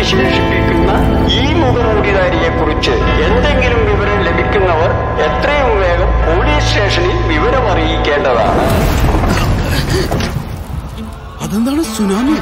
വിശേഷിപ്പിക്കുന്ന ഈ മുഖമൂടിധാരിയെക്കുറിച്ച് എന്തെങ്കിലും വിവരം ലഭിക്കുന്നവർ എത്രയും വേഗം പോലീസ് സ്റ്റേഷനിൽ വിവരം അറിയിക്കേണ്ടതാണ്. അതെന്താണ് സുനാമി?